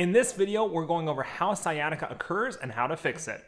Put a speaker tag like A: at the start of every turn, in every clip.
A: In this video, we're going over how sciatica occurs and how to fix it.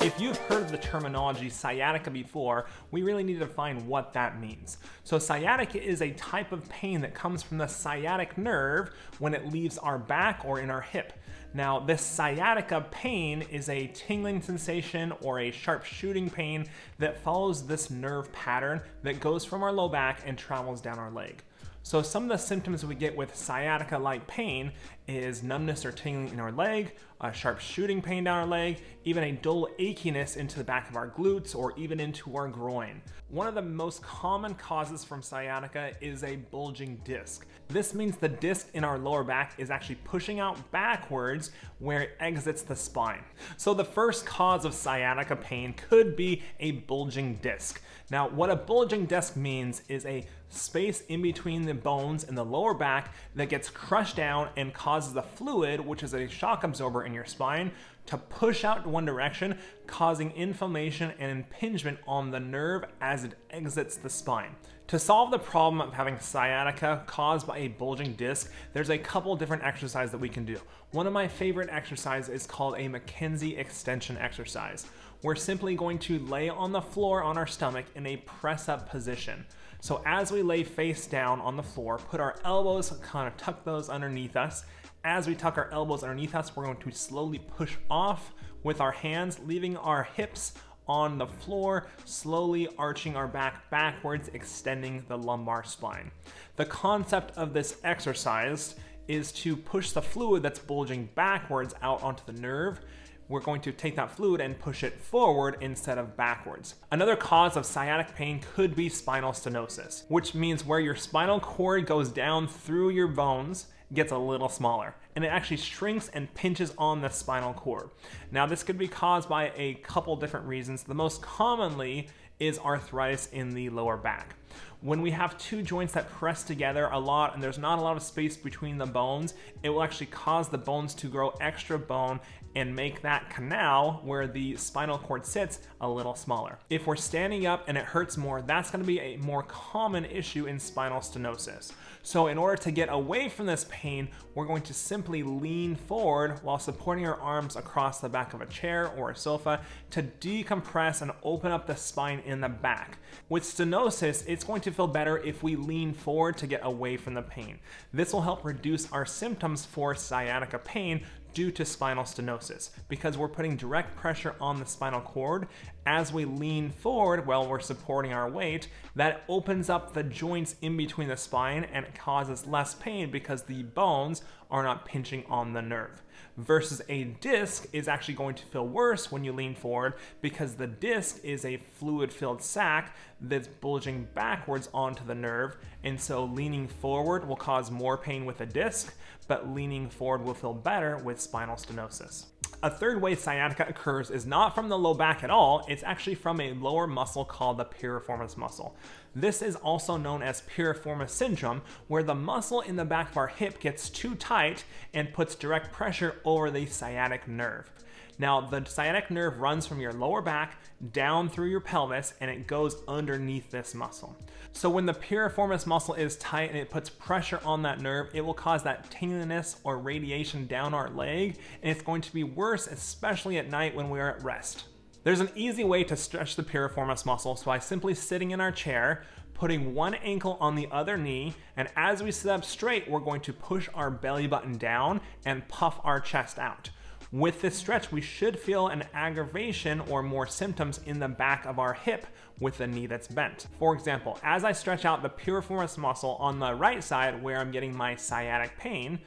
A: If you've heard the terminology sciatica before, we really need to define what that means. So sciatica is a type of pain that comes from the sciatic nerve when it leaves our back or in our hip. Now, this sciatica pain is a tingling sensation or a sharp shooting pain that follows this nerve pattern that goes from our low back and travels down our leg. So some of the symptoms we get with sciatica-like pain is numbness or tingling in our leg, a sharp shooting pain down our leg, even a dull achiness into the back of our glutes or even into our groin. One of the most common causes from sciatica is a bulging disc. This means the disc in our lower back is actually pushing out backwards where it exits the spine. So the first cause of sciatica pain could be a bulging disc. Now, what a bulging disc means is a space in between the bones in the lower back that gets crushed down and causes the fluid, which is a shock absorber in your spine, to push out one direction, causing inflammation and impingement on the nerve as it exits the spine. To solve the problem of having sciatica caused by a bulging disc, there's a couple different exercises that we can do. One of my favorite exercises is called a McKenzie extension exercise. We're simply going to lay on the floor on our stomach in a press up position. So as we lay face down on the floor, put our elbows, kind of tuck those underneath us. As we tuck our elbows underneath us, we're going to slowly push off with our hands, leaving our hips on the floor, slowly arching our back backwards, extending the lumbar spine. The concept of this exercise is to push the fluid that's bulging backwards out onto the nerve we're going to take that fluid and push it forward instead of backwards. Another cause of sciatic pain could be spinal stenosis, which means where your spinal cord goes down through your bones gets a little smaller and it actually shrinks and pinches on the spinal cord. Now this could be caused by a couple different reasons. The most commonly is arthritis in the lower back. When we have two joints that press together a lot and there's not a lot of space between the bones, it will actually cause the bones to grow extra bone and make that canal where the spinal cord sits a little smaller. If we're standing up and it hurts more, that's gonna be a more common issue in spinal stenosis. So in order to get away from this pain, we're going to simply lean forward while supporting our arms across the back of a chair or a sofa to decompress and open up the spine in the back. With stenosis, it's going to feel better if we lean forward to get away from the pain. This will help reduce our symptoms for sciatica pain due to spinal stenosis because we're putting direct pressure on the spinal cord as we lean forward while we're supporting our weight. That opens up the joints in between the spine and it causes less pain because the bones are not pinching on the nerve versus a disc is actually going to feel worse when you lean forward because the disc is a fluid filled sac that's bulging backwards onto the nerve. And so leaning forward will cause more pain with a disc, but leaning forward will feel better with spinal stenosis. A third way sciatica occurs is not from the low back at all, it's actually from a lower muscle called the piriformis muscle. This is also known as piriformis syndrome, where the muscle in the back of our hip gets too tight and puts direct pressure over the sciatic nerve. Now, the sciatic nerve runs from your lower back down through your pelvis and it goes underneath this muscle. So when the piriformis muscle is tight and it puts pressure on that nerve, it will cause that tingliness or radiation down our leg, and it's going to be worse, especially at night when we are at rest. There's an easy way to stretch the piriformis muscle so by simply sitting in our chair, putting one ankle on the other knee, and as we sit up straight, we're going to push our belly button down and puff our chest out. With this stretch, we should feel an aggravation or more symptoms in the back of our hip with the knee that's bent. For example, as I stretch out the piriformis muscle on the right side where I'm getting my sciatic pain,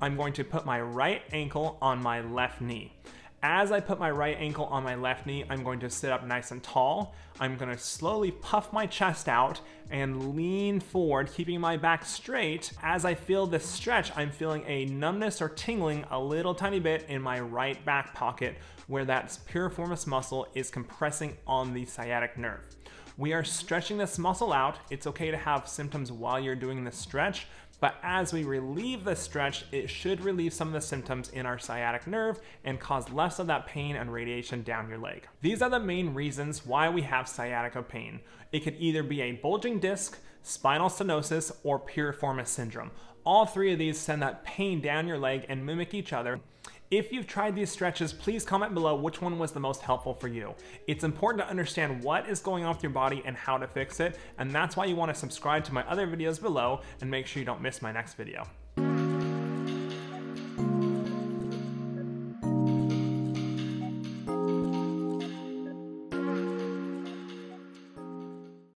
A: I'm going to put my right ankle on my left knee. As I put my right ankle on my left knee, I'm going to sit up nice and tall. I'm gonna slowly puff my chest out and lean forward, keeping my back straight. As I feel this stretch, I'm feeling a numbness or tingling a little tiny bit in my right back pocket where that piriformis muscle is compressing on the sciatic nerve. We are stretching this muscle out. It's okay to have symptoms while you're doing the stretch, but as we relieve the stretch, it should relieve some of the symptoms in our sciatic nerve and cause less of that pain and radiation down your leg. These are the main reasons why we have sciatica pain. It could either be a bulging disc, spinal stenosis, or piriformis syndrome. All three of these send that pain down your leg and mimic each other. If you've tried these stretches, please comment below which one was the most helpful for you. It's important to understand what is going on with your body and how to fix it, and that's why you want to subscribe to my other videos below and make sure you don't miss my next video.